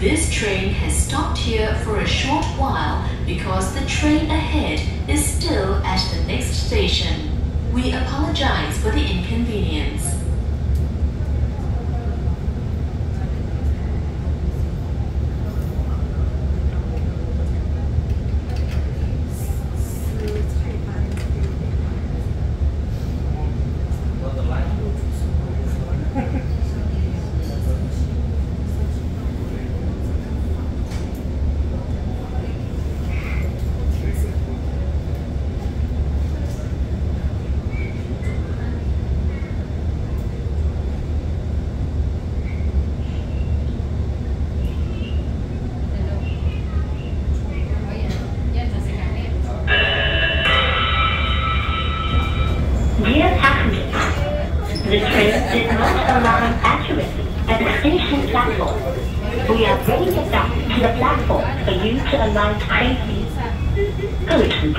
This train has stopped here for a short while because the train ahead is still at the next station. We apologize for the inconvenience. Dear passengers, the train did not arrive accurately at the station platform. We are bringing it back to the platform for you to alight safely. Go to